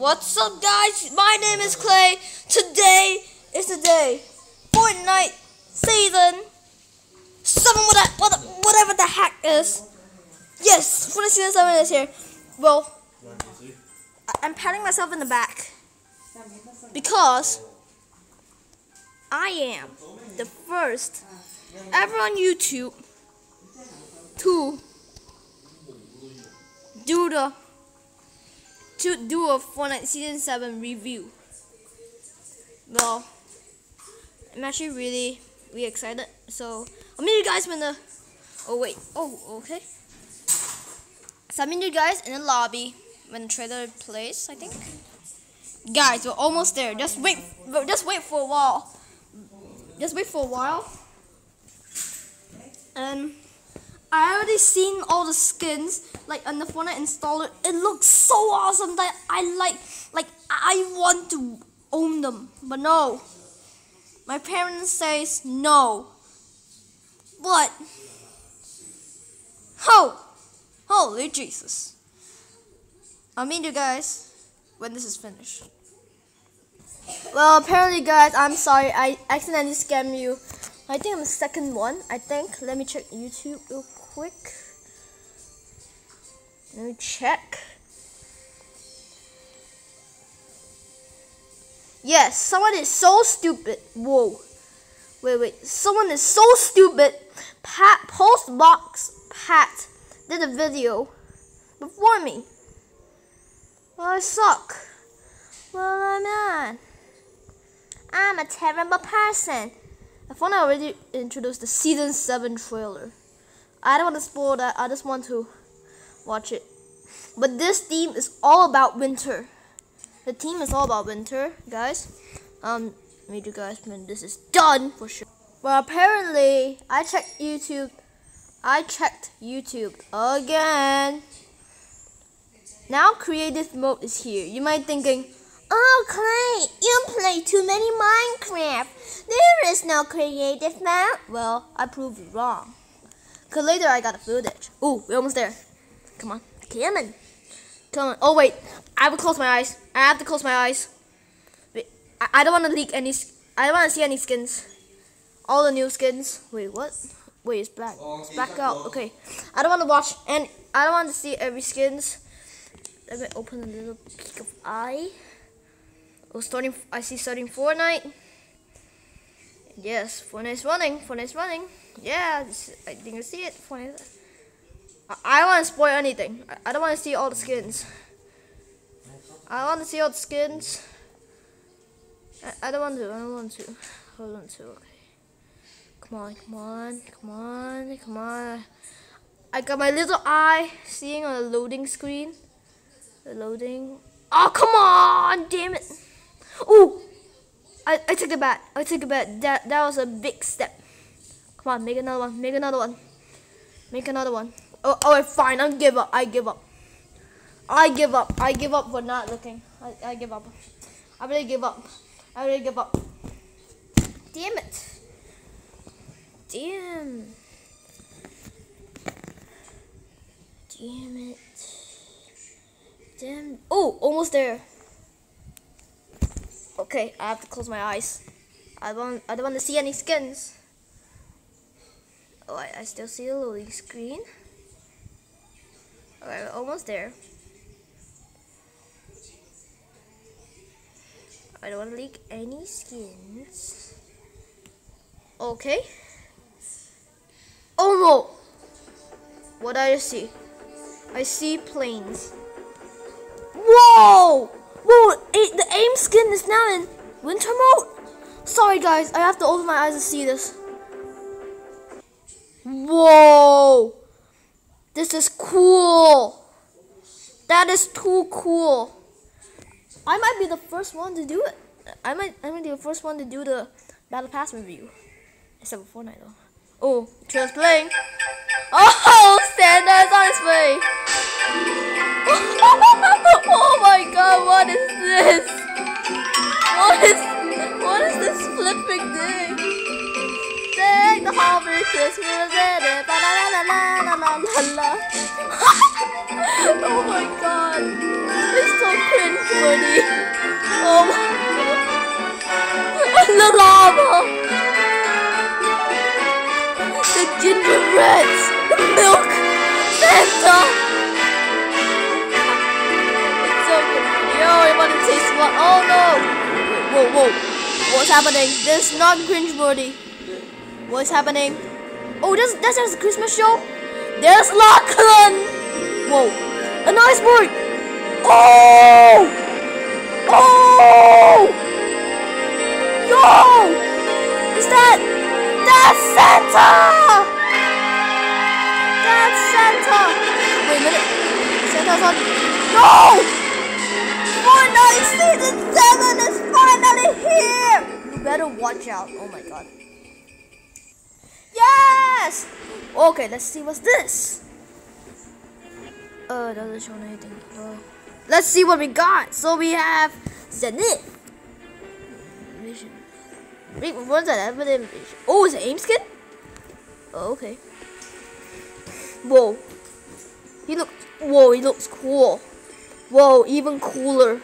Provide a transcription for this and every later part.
What's up, guys? My name is Clay. Today is the day. Fortnite season seven. What, whatever the heck is. Yes, Fortnite season seven is here. Well, I'm patting myself in the back because I am the first ever on YouTube to do the to do a Fortnite Season 7 review. Well, I'm actually really, really excited. So, I'll meet you guys when the... Oh, wait. Oh, okay. So, I'll meet you guys in the lobby when the trailer plays, I think. Guys, we're almost there. Just wait. Just wait for a while. Just wait for a while. And... I already seen all the skins like on the Fortnite installer. It looks so awesome that I like like I want to own them. But no. My parents says no. What? Oh! Holy Jesus. I'll meet you guys when this is finished. Well, apparently guys, I'm sorry. I accidentally scammed you. I think I'm the second one. I think. Let me check YouTube real quick. Let me check. Yes, someone is so stupid. Whoa. Wait, wait. Someone is so stupid. Pat Postbox Pat did a video before me. Well, I suck. Well, I'm not. I'm a terrible person. I thought I already introduced the season 7 trailer. I don't want to spoil that. I just want to watch it. But this theme is all about winter. The theme is all about winter, guys. Um, made you guys when this is done for sure. Well, apparently, I checked YouTube. I checked YouTube again. Now creative mode is here. You might thinking, Oh, Clay, you play too many Minecraft. There is no creative mode. Well, I proved you wrong. Cause later I got a footage. Ooh, we're almost there. Come on, come on, come on. Oh wait, I have to close my eyes. I have to close my eyes. Wait, I, I don't want to leak any. I don't want to see any skins. All the new skins. Wait, what? Wait, it's black. It's black out. Okay, I don't want to watch and I don't want to see every skins. Let me open a little peek of eye. Oh, starting. I see starting Fortnite. Yes, Fortnite's running. Fortnite's running. Yeah, I think I see it. I, I don't want to spoil anything. I, I don't want to see all the skins. I want to see all the skins. I, I don't want to. I don't want to. Hold on to. Okay. Come on, come on, come on, come on. I got my little eye seeing on the loading screen. The loading. Oh, come on! Damn it. Ooh! I, I took the bat. I took the bat. That that was a big step. Come on, make another one. Make another one. Make another one. Oh, oh, fine. I give up. I give up. I give up. I give up for not looking. I, I give up. I really give up. I really give up. Damn it. Damn. Damn it. Damn. Oh, almost there. Okay, I have to close my eyes. I don't I don't want to see any skins. I, still see the loading screen. Okay, we're almost there. I don't want to leak any skins. Okay. Oh no! What I see? I see planes. Whoa! Whoa, the aim skin is now in winter mode. Sorry guys, I have to open my eyes to see this. Whoa! This is cool. That is too cool. I might be the first one to do it. I might I might be the first one to do the Battle Pass review. Except for Fortnite though. Oh, just playing. Oh, Santa's on his way. oh my god, what is this? What is what is this flipping thing? sing the whole Christmas music. La la la la la la la la. oh my god, it's so cringe worthy. Oh my god. the lava. The gingerbread, The milk. Santa. It's so good. Yo, I wanna taste what? Oh no. Whoa, whoa. What's happening? This is not cringe worthy. What's happening? Oh, that's, that's just a Christmas show? There's Lachlan! Whoa. A nice bird! Oh! Oh! Yo! Is that... That's Santa! That's Santa! Wait a minute. Santa's on... No! Fortnite Season 7 is finally here! You better watch out. Oh my god. Yes! Okay, let's see what's this. Uh, doesn't show anything. Uh, let's see what we got. So we have Zenith. Vision. Wait, what's that? Oh, it's an aim skin? Oh, okay. Whoa. He looks. Whoa, he looks cool. Whoa, even cooler.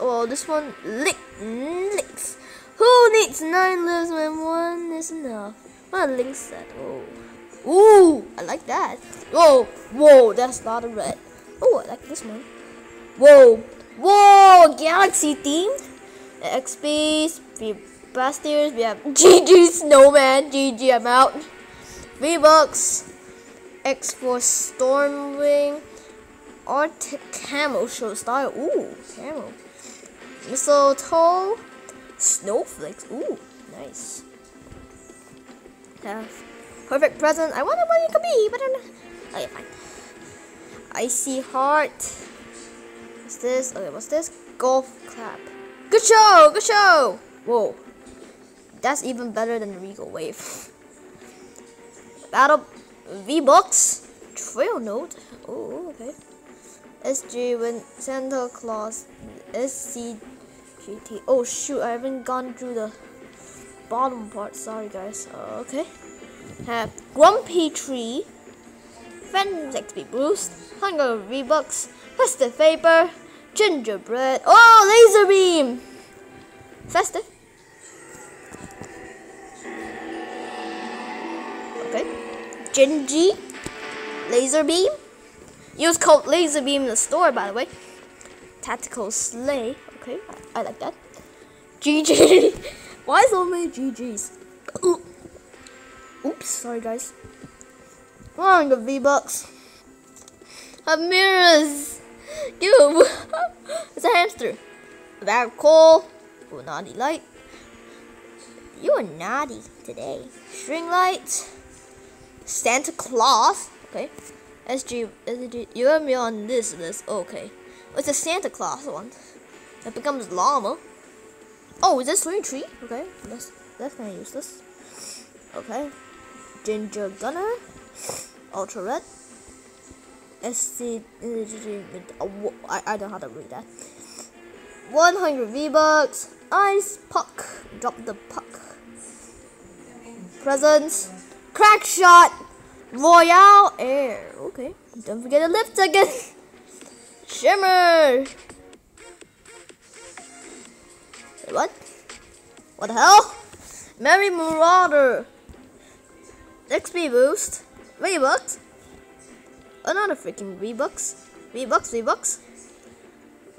Oh, this one lick licks. Who needs nine lives when one is enough? What a link set. Oh. Ooh, I like that. Whoa, whoa, that's not a red. Oh, I like this one. Whoa, whoa, galaxy theme. XP, we Bastards, we have GG Snowman, GG, I'm out. V-Bucks, X-4 Stormwing, Arctic Camo Show Style. Ooh, camo. Mistletoe, Snowflakes. Ooh, nice. Have perfect present. I wonder what it could be, but I don't know. Okay, fine. Icy Heart. What's this? Okay, what's this? Golf Clap. Good show! Good show! Whoa. That's even better than the Regal Wave. Battle V-Bucks. Trail Note. Oh, okay. SG when Santa Claus. Oh shoot, I haven't gone through the bottom part. Sorry guys. Uh, okay. Have Grumpy Tree. Friends XP Boost. Hunger V-Bucks. Festive Vapor. Gingerbread. Oh, Laser Beam! Festive. Okay. Gingy. Laser Beam. Use code Laser Beam in the store, by the way. Tactical Sleigh. Okay, I like that. GG. Why so many GGs? Oops, sorry guys. Oh, the V-Bucks. Have mirrors. You. it's a hamster. Of coal. Naughty light. You are naughty today. String light. Santa Claus. Okay. SG, SG, you have me on this list. Okay. It's a Santa Claus one. It becomes llama. Oh, is this swing tree? Okay. That's, that's kind of useless. Okay. Ginger Gunner. Ultra Red. SC. Uh, uh, I, I don't know how to read that. 100 V-Bucks. Ice Puck. Drop the puck. Presents. Crack Shot. Royale Air. Okay. Don't forget the lift again. Shimmer. What? What the hell? Merry Marauder. XP boost. V-Bucks. Another freaking V-Bucks. V-Bucks, V-Bucks.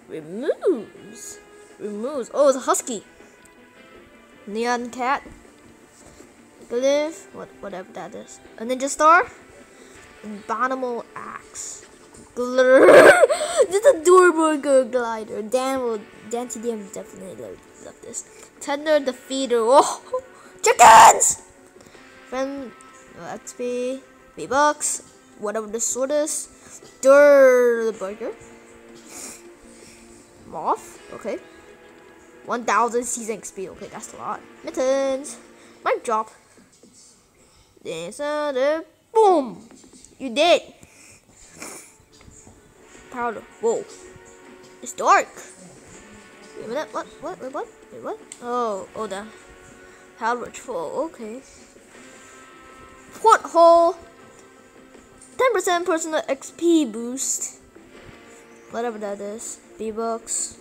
Removes. Removes. Oh, it's a husky. Neon cat. Live. What, whatever that is. A ninja star. Abominable axe. Glitter. this is adorable glider. Dan will. DanTDM definitely love, this. Tender Defender. Oh, chickens. Friend. XP. V bucks. Whatever the sword is. Dur the burger. Moth. Okay. 1000 season XP. Okay, that's a lot. Mittens. my drop. There's a boom. You did. Powder. Whoa. It's dark. Wait. What? What? Wait, what? Wait, what? Oh, oh, the powder full. Okay. Porthole. 10% personal XP boost. Whatever that is. V-Bucks.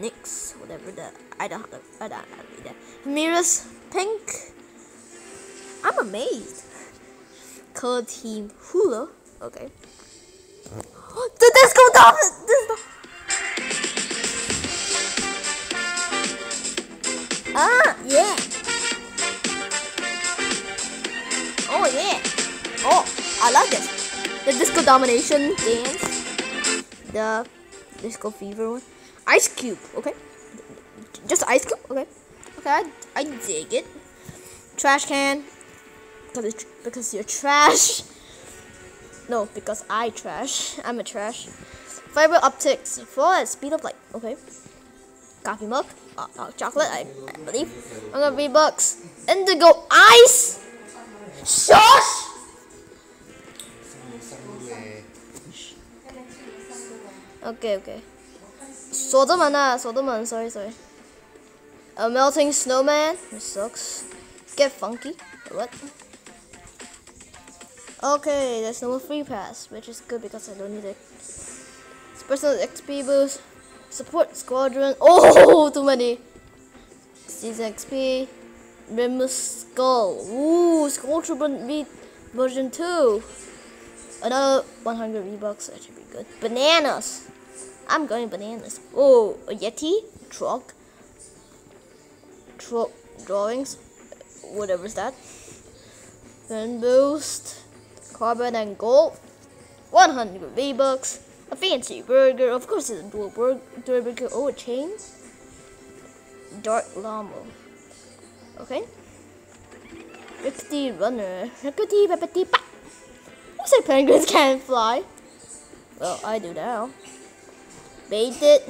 Nyx, whatever that. I don't know. I don't read that. Mira's pink. I'm amazed. Color team Hula. Okay. the disco dolphin. This Ah, yeah. Oh, yeah. Oh, I like this. The disco domination dance. The disco fever one. Ice cube, okay. Just ice cube, okay. Okay, I, I dig it. Trash can. Because because you're trash. No, because I trash. I'm a trash. Fiber optics. At speed of light. Okay. Coffee mug. Uh, uh, chocolate, I, I believe. I'm gonna read books. Indigo ice. Shush. Okay, okay. Sodaman, ah, Sodaman, sorry, sorry. A melting snowman, which sucks. Get funky. What? Okay, there's no free pass, which is good because I don't need it. It's Personal XP boost. Support squadron. Oh, too many. Season XP. Remus Skull. Ooh, Skull Trooper beat version 2. Another 100 V-Bucks. That should be good. Bananas. I'm going bananas. Oh, a Yeti. Truck. Truck drawings. Whatever's that. Then boost. Carbon and gold. 100 V-Bucks. A fancy burger. Of course it's a dual burger. burger. Oh, a chain. Dark llama. Okay. Rickety runner. Rickety peppety pop. Who said penguins can't fly? Well, I do now. Bait it.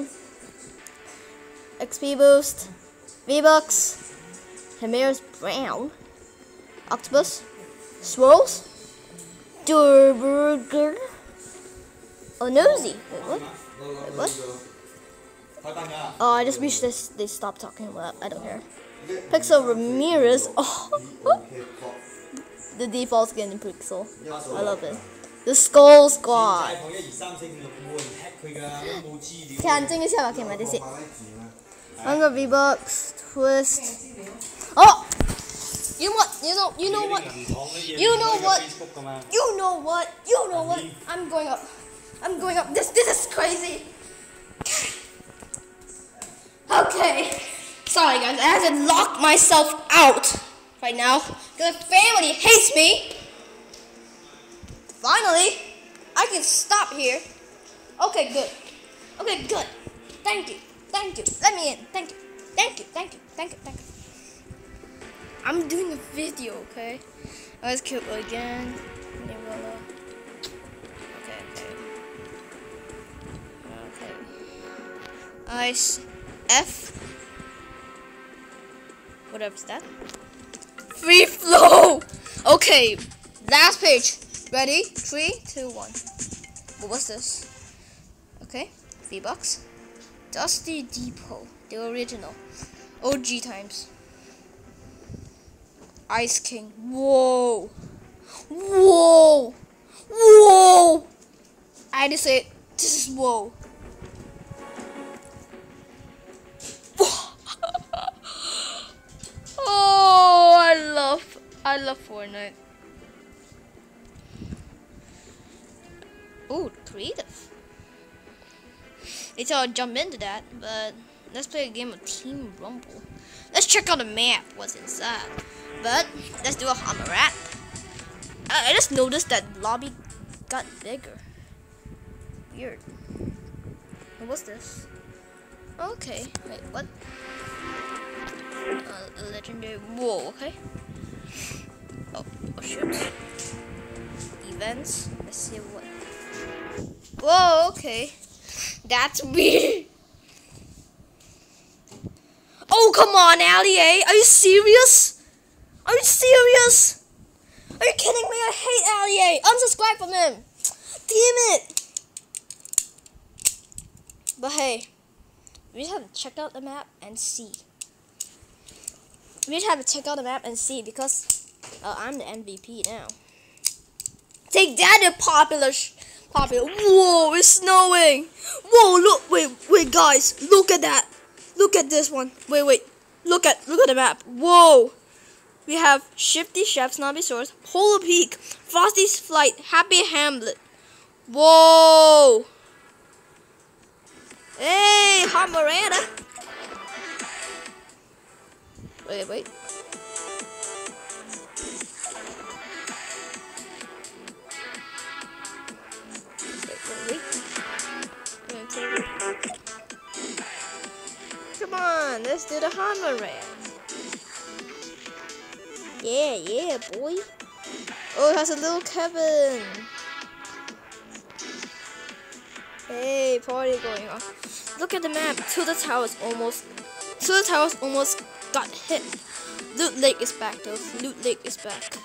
XP boost. V-Bucks. Chimera's brown. Octopus. Swirls. Durburger. Oh, nosy. Wait, what? Wait, what? Oh, I just wish this, they stopped talking. Well, I don't care. Pixel Ramirez. Oh, the default skin in Pixel. I love it. The Skull Squad. Can sing a okay, that's it. Hunger V Bucks, Twist. Oh! You know what? You know, you know what? You know what? You know what? You know what? I'm going up. I'm going up. This this is crazy. Okay. Sorry guys, I have to lock myself out right now because family hates me. Finally, I can stop here. Okay, good. Okay, good. Thank you. Thank you. Let me in. Thank you. Thank you. Thank you. Thank you. Thank you. I'm doing a video, okay? Let's kill again. Ice F. Whatever's that. Free flow! Okay, last page. Ready? Three, two, one. What was this? Okay, V-Bucks. Dusty Depot, the original. OG times. Ice King. Whoa! Whoa! Whoa! I just say, this is whoa. Love, I love Fortnite. Oh, creative. It's all jump into that, but let's play a game of Team Rumble. Let's check out the map, what's inside. But let's do a hammer rap. I, I just noticed that lobby got bigger. Weird. What's this? Okay, wait, what? A legendary. Whoa, okay. Oh, oh shoot. Events. Let's see what. Whoa, okay. That's weird. Oh, come on, Ali A. Are you serious? Are you serious? Are you kidding me? I hate Ali A. Unsubscribe from him. Damn it. But hey, we just have to check out the map and see. We just have to check out the map and see because uh, I'm the MVP now. Take that, you popular, popular. Whoa, it's snowing. Whoa, look, wait, wait. guys, look at that. Look at this one. Wait, wait. Look at look at the map. Whoa. We have Shifty Chef, Snobby Shores, Polar Peak, Frosty's Flight, Happy Hamlet. Whoa. Hey, Hot Miranda. Wait, wait. Come on, let's do the Hummer Yeah, yeah, boy. Oh, it has a little cabin. Hey, party going on. Look at the map. Tilted Towers almost. Tilted Towers almost got hit. Loot Lake is back though. Loot Lake is back.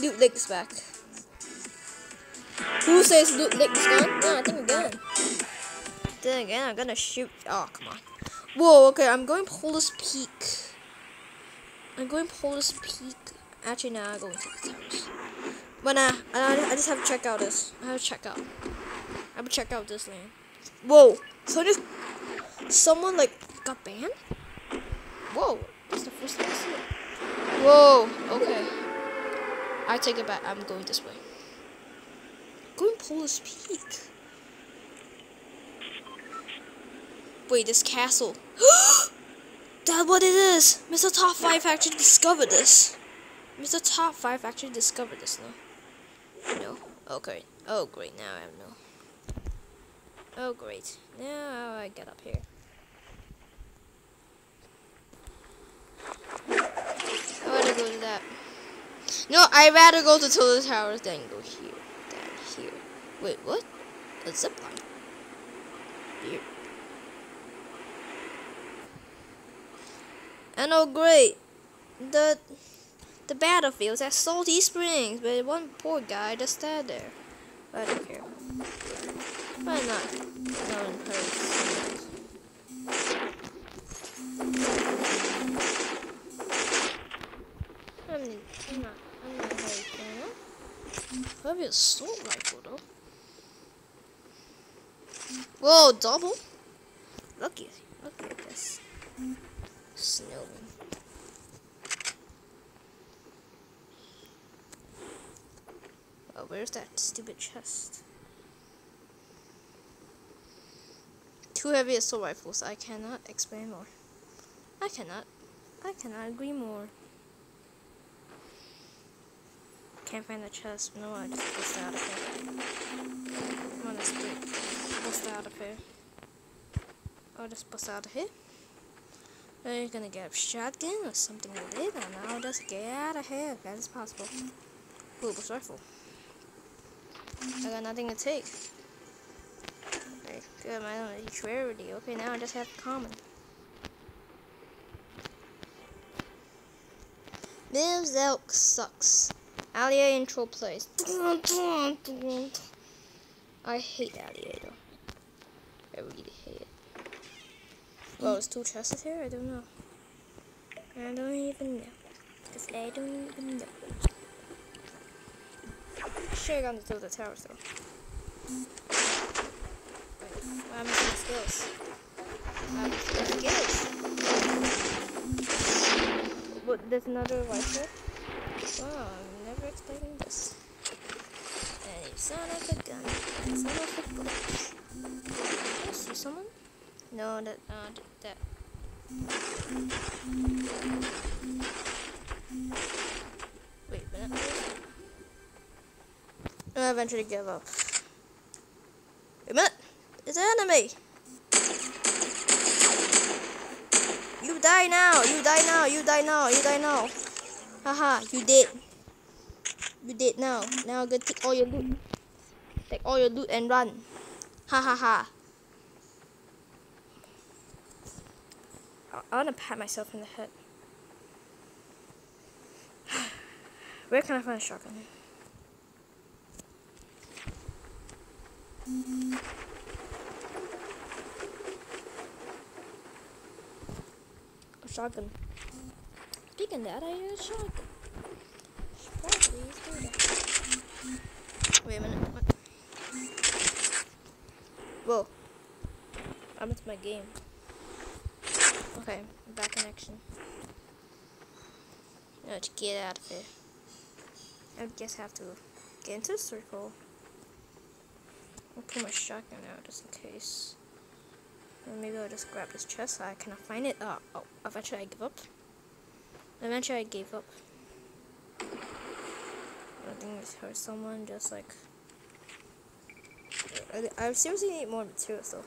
Loot Lake is back. Who says Loot Lake is gone? No, I think gone. Then again, I'm gonna shoot. Oh, come on. Whoa, okay, I'm going Polar's Peak. I'm going Polar's Peak. Actually, now I'm going to the towers. But nah, I, I just have to check out this. I have to check out. I have to check out this land. Whoa, so just someone like got banned? Whoa, that's the first time I see. Whoa, okay. I take it back. I'm going this way. Going Polar's Peak. Wait, this castle. That's what it is. Mr. Top 5 actually discovered this. Mr. Top 5 actually discovered this now. No. Oh, okay. Oh, great. Now I have no. Oh, great. Now I get up here. I to go to that. No, I'd rather go to Tilted Towers than go here. Than here. Wait, what? A zipline. Here. And oh great, the the battlefield's at Salty Springs, but one poor guy just stand there. I don't care. Why not? No one hurts. Hurting. Probably assault rifle though. Whoa, double? Lucky, look at this. Snowman. Oh, where's that stupid chest? Two heavy assault rifles. I cannot explain more. I cannot. I cannot agree more. Can't find the chest. No, I just bust out of here. Come on, let's bust out of here. I'll just bust out of here. Are you gonna get a shotgun or something like that? And I'll just get out of here if that's possible. Ooh, rifle. I got nothing to take. Good, my only rarity. Okay, now I just have common. Lives Elk sucks. Ali A intro plays. I hate Ali A I really hate it. Well, there's two chests here? I don't know. I don't even know. Because I don't even know. Should have gone to the towers though. Wait, what happened to my skills? What happened to my skills? But there's another rifle? Wow, Never this. You son of a gun. Son of a bitch. I see someone? No, that, uh, that. Wait a minute. I eventually give up. Wait a minute. It's an enemy. You die now. You die now. You die now. You die now. Haha, you dead. You dead now. Now go take all your loot. Take all your loot and run. Ha ha ha. I want to pat myself in the head. Where can I find a shotgun? A shotgun. Speaking that, I use a shotgun. Wait a minute. Whoa. I'm into my game. Okay, back in action. Let's get out of here. I guess I have to get into the circle. I'll put my shotgun out just in case. Maybe I'll just grab this chest so I cannot find it. Oh, oh, eventually I give up. Eventually I gave up. I heard someone just like... I, seriously need more materials though.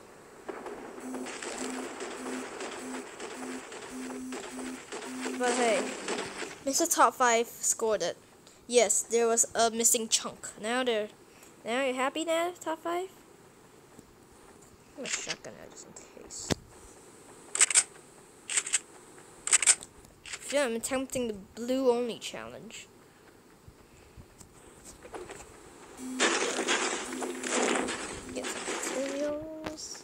But hey, Mr. Top 5 scored it. Yes, there was a missing chunk. Now they're now you're happy now, top 5? I'm a shotgun out just in case. Yeah, I'm attempting the blue only challenge. Get some materials.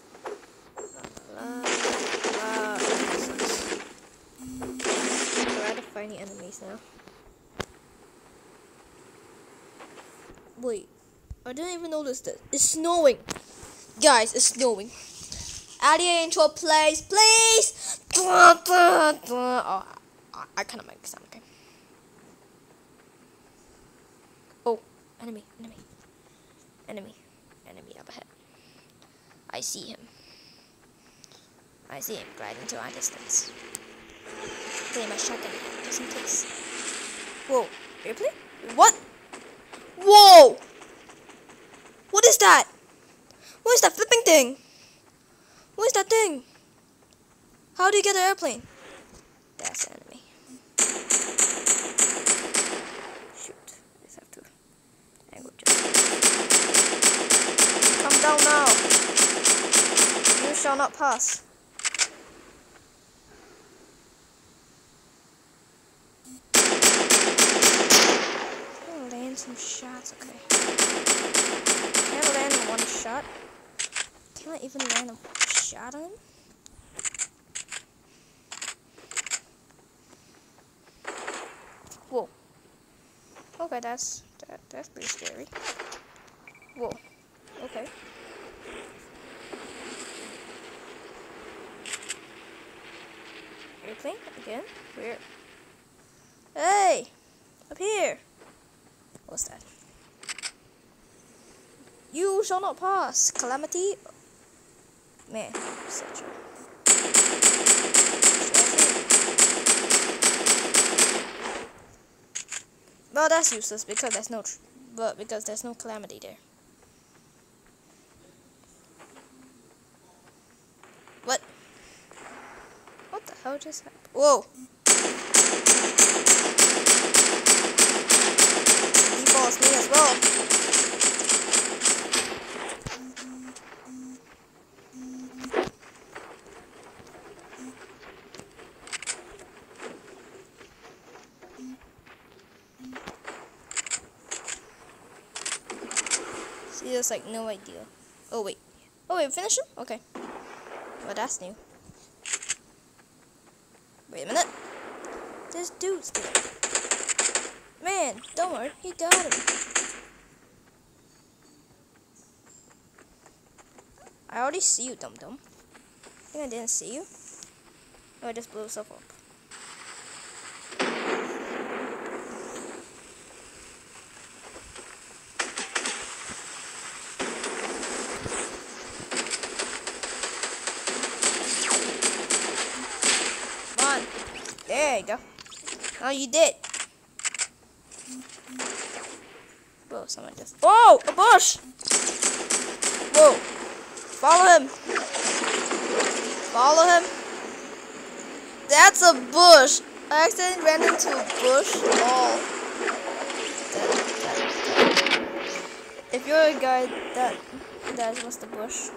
La, la, la. Try to now. Wait, I didn't even notice that. It's snowing. Guys, it's snowing. Add the intro, please, please. Oh, I, I of make sound okay. Oh, enemy, enemy, enemy, enemy up ahead. I see him. I see him gliding to our distance. Play my shotgun just in case. Whoa, airplane? What? Whoa! What is that? What is that flipping thing? What is that thing? How do you get an airplane? That's an enemy. Shoot. I just have to angle just. Come down now. You shall not pass. Oh, land some shots, okay. Can't land one shot. Can I even land a shot on him? Whoa. Okay, that's that, that's pretty scary. Whoa. Okay. Airplane again? Where? Hey! Up here! What's that? You shall not pass, Calamity. Man, such a. Well, that's useless because there's no, but because there's no calamity there. What? What the hell just happened? Whoa! He follows me as well. See, there's like no idea. Oh wait. Oh wait, finish him? Okay. Well, that's new. Wait a minute. This dude's there. Man, don't worry, he got him. I already see you, dum dum. I think I didn't see you. I just blew myself up. There you go. Oh, you did. Whoa, someone just. Whoa, a bush! Whoa. Follow him. Follow him. That's a bush. I accidentally ran into a bush. Oh. If you're a guy, that that was the bush.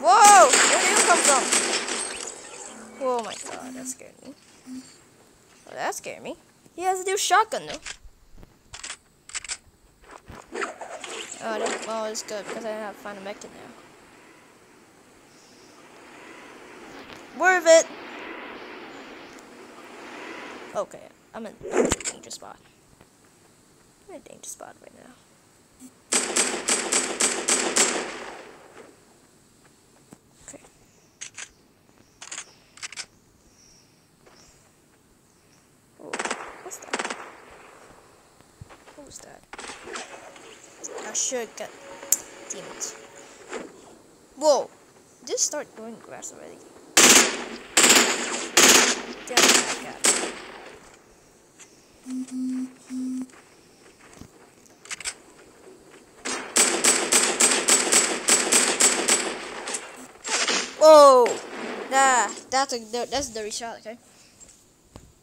Whoa! Where did you come from? Oh my god, that scared me. Oh, that scared me. He has a new shotgun though. Oh, that, well, it's good because I have to find a mech now. Worth it! Okay, I'm in a danger spot. I'm in a danger spot right now. Okay. Oh, what's that? What was that? I should get demons. Whoa! Just start doing grass already. Damn, I got it. Whoa! Nah, that's a that's the dirty shot, okay?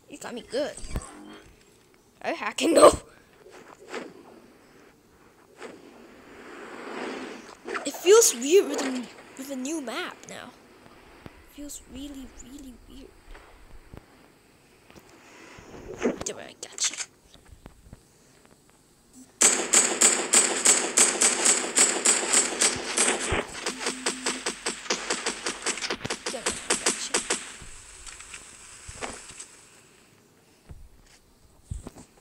You got me good. I hacking though. It feels weird with a, with a new map now. It feels really, really weird. There, I got you. There, I got you.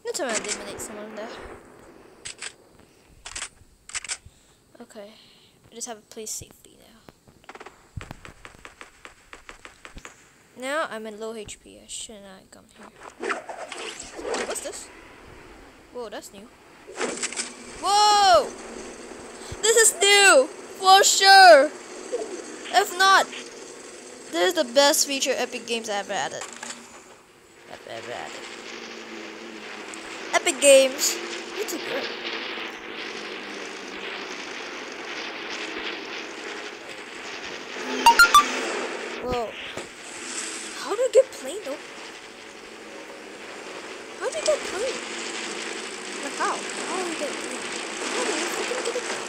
Let's try to eliminate someone there. Okay. I just have a place safely now. Now I'm in low HP. I should not have come here. What's this? Whoa, that's new. Whoa! This is new! For sure! If not, this is the best feature Epic Games ever added. Ever, ever added. Epic Games. It's good. Whoa. How do you get plane though? How do you get plane? Like how? How do you get plane? How do you freaking get it now?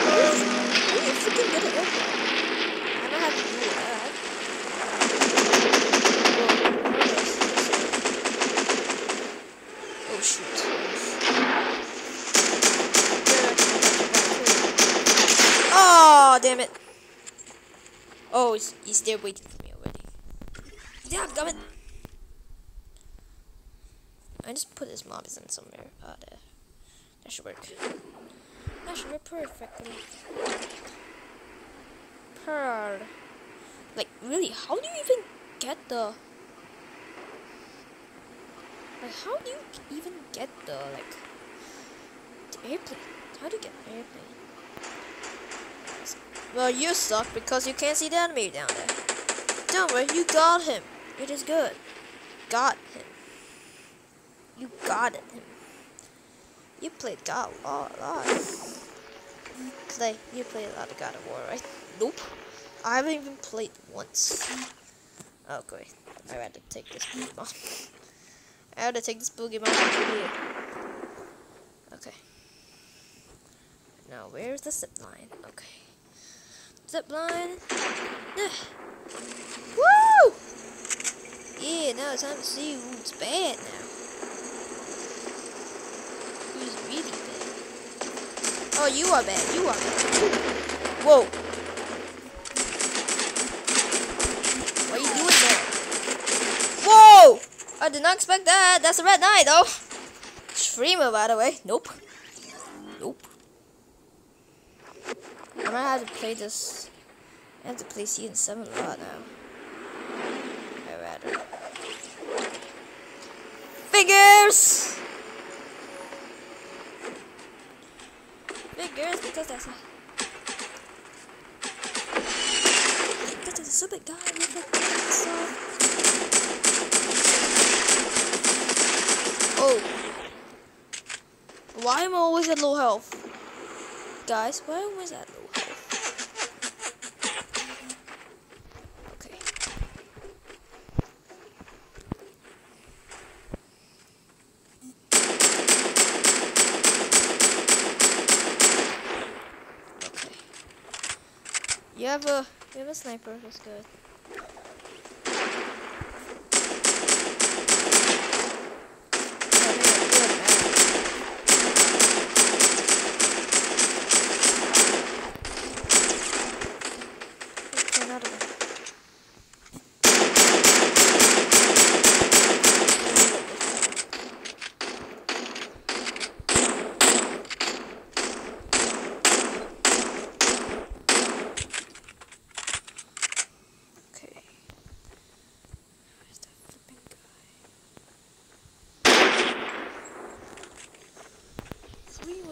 How do you freaking get it open? I don't have to do that. Whoa, what is this? Oh shoot. Oh, damn it. Oh, he's, he's there waiting for me already. Yeah, got it. I mobs in somewhere. Uh, there. That should work. That should work perfectly. Pearl. Like, really, how do you even get the... Like, how do you even get the, like... The airplane? How do you get an airplane? Well, you suck because you can't see the enemy down there. Don't worry, you got him. It is good. Got him. You got it. You played God a lot. A lot. Clay, you played a lot of God of War, right? Nope. I haven't even played once. Oh, great. I had to take this Pokemon. I had to take this Pokemon here. Okay. Now, where's the zip line? Okay. Zip line. Woo! Yeah, now it's time to see who's bad now. Who's really bad? Oh, you are bad. You are bad. Whoa. What are you doing there? Whoa! I did not expect that. That's a red knight, though. Streamer, by the way. Nope. Nope. I'm gonna have to play this. I have to play season 7 a lot now. I rather. Figures! A. Because super guy with stuff. Oh. Why am I always at low health? Guys, why am I always at low have a you have a sniper, that's good. Yeah, they are good, man. Okay, another one.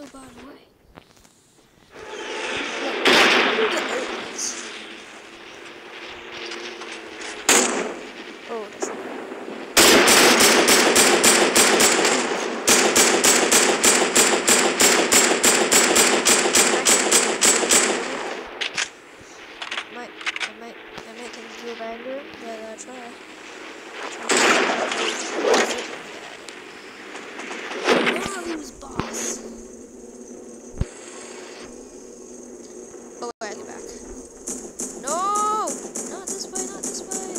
far away. Oh, that's might, I might, I might can do a banger, but I'll try. Now who's boss? Oh, wait, get back. No! Not this way, not this way.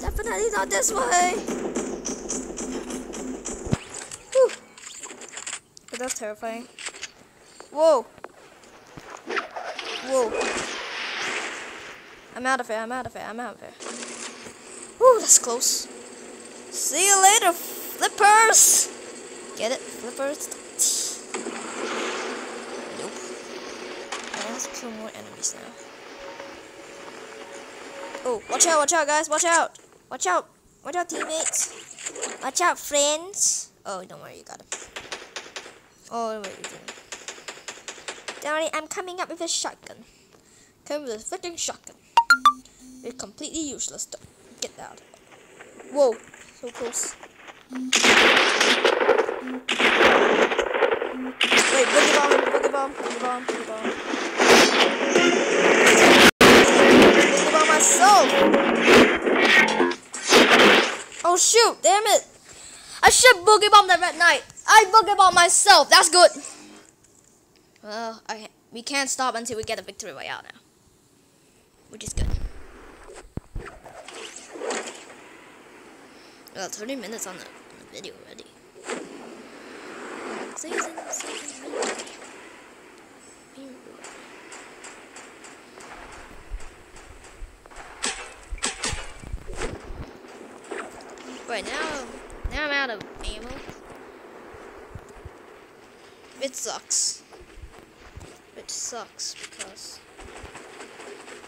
Definitely not this way. Whew. But that's terrifying. Whoa. I'm out of here, I'm out of here, I'm out of here. Whew, that's close. See you later, flippers! Get it? Flippers? Nope. I have to kill more enemies now. Oh, watch out, watch out, guys, watch out! Watch out! Watch out, teammates! Watch out, friends! Oh, don't worry, you got him. Oh, wait, you didn't. Don't worry, I'm coming up with a shotgun. Come with a freaking shotgun. It's completely useless. Don't get out. Whoa, so close. Wait, boogie bomb, boogie bomb, boogie bomb, boogie bomb. Boogie bomb myself. Oh shoot, damn it. I should boogie bomb the red knight. I boogie bomb myself. That's good. Well, I we can't stop until we get a victory royale now, which is good. Well, 30 minutes on the, on the video already. Season, season. Right now, now I'm out of ammo. It sucks. It sucks because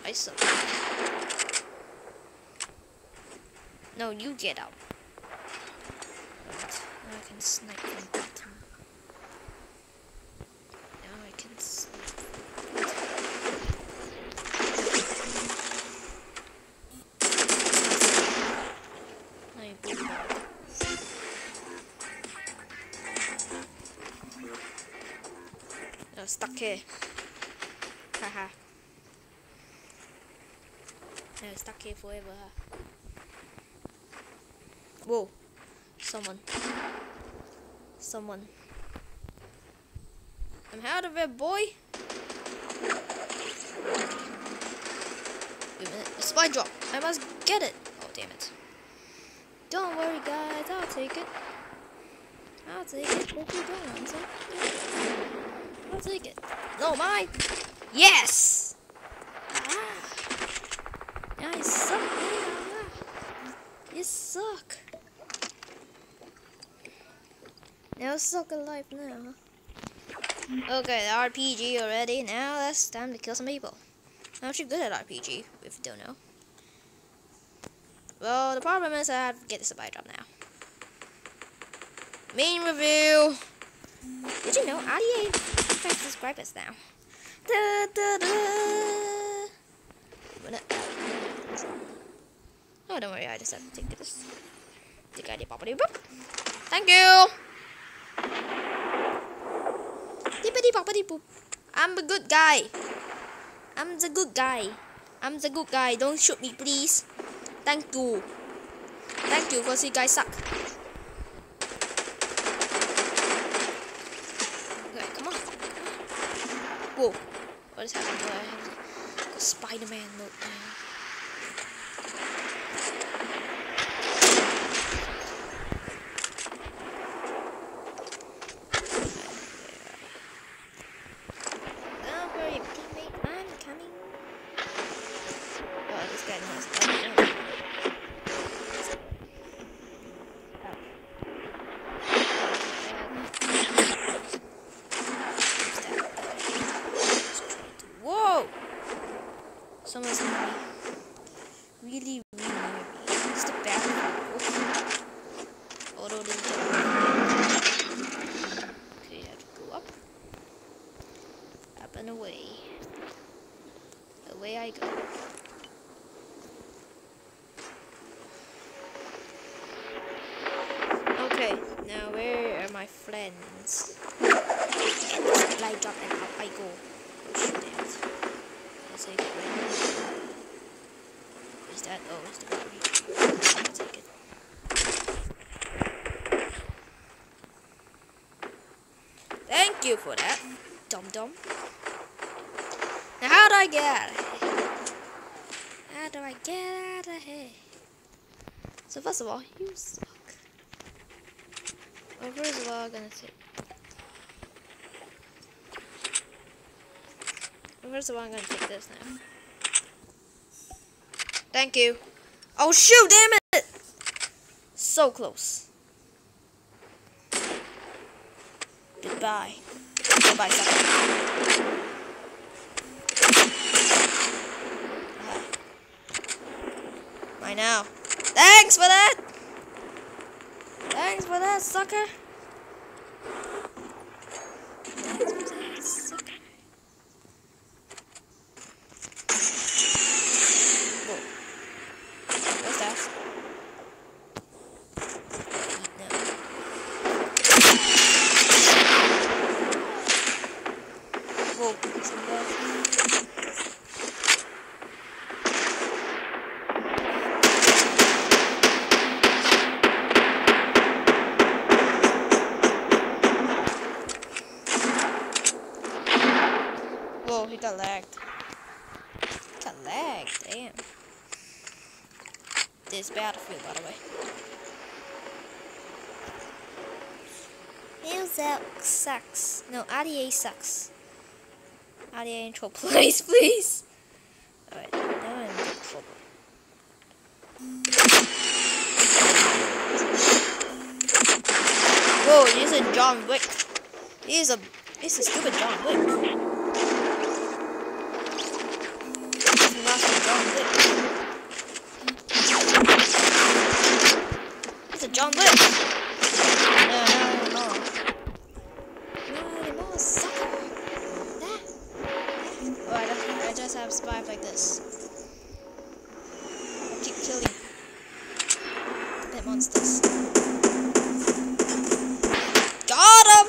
I suck. No, you get out. Now I can snipe from bottom. Now I can snipe. Boot back. Uh, stuck here. Haha. Yeah, stuck here forever. Huh? Whoa. Someone. Someone. I'm out of it, boy. Wait a minute. A spy drop. I must get it. Oh, damn it. Don't worry, guys. I'll take it. I'll take it. I'll take it. No, mine. Yes. Ah. Now I suck. man. You suck. Now suck alive now. Okay, the RPG already. Now it's time to kill some people. I'm actually good at RPG, if you don't know. Well, the problem is I have to get this supply drop now. Main review. Did you know RDA affects subscribers now? Da, da, da. Oh, don't worry, I just have to take this. Thank you. Boop. I'm a good guy. I'm the good guy. I'm the good guy. Don't shoot me, please. Thank you. Thank you, because you guys suck. Okay, come on. Whoa. What is happening? Oh, Spider-Man now. Don't worry, teammate. I'm coming. Oh, this guy knows. Oh, Whoa! Someone's on me. Now, where are my friends? Get the drop and I go. Oh, shoot it. Take it right that? Oh, the battery. Take it. Thank you for that, dum dum. Now, how do I get out of here? How do I get out of here? So first of all, you suck. Well, first of all, I'm gonna take. First of all, I'm gonna take this now. Thank you. Oh shoot! Damn it! So close. Goodbye. Goodbye, sucker. Bye now. Thanks for that! Thanks for that, sucker. Thanks for that, sucker. Whoa. What's that? No. Whoa, some love. Whoa, he got lagged. Got lagged, damn. This battlefield, by the way. Music sucks. No, RDA sucks. RDA intro, please, please. Alright, now I'm in trouble. Whoa, he's a John Wick. He's a, he's a stupid John Wick. He's Master John Wick. He's a John Wick. No, no, no. No, no, sucker. That. Oh, I, don't, I just have survived like this. I keep killing the monsters. Got him!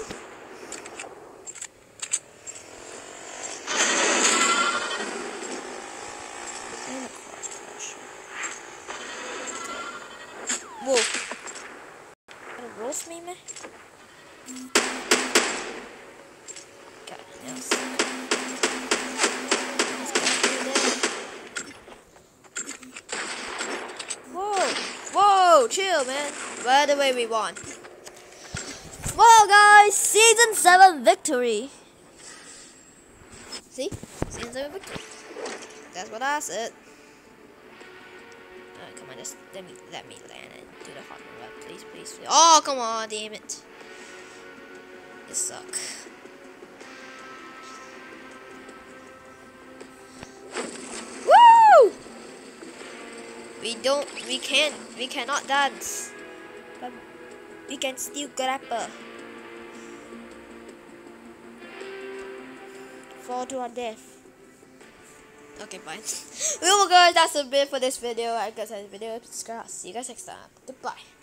And a cross crusher. Whoa. Gotta roast me, man? Got it. Yes. Let's go through there. Whoa! Whoa! Chill, man. By the way, we won. Well, guys, season 7 victory. See? Season 7 victory. That's what I said. Oh, come on, just let me let me land and do the hard run, please, please, please. Oh, come on, damn it. You suck. Woo! We don't, we can't, we cannot dance. We can still grapple. Fall to our death. Okay, fine. well, guys, that's a bit for this video. I guess that's the video. Subscribe. See you guys next time. Goodbye.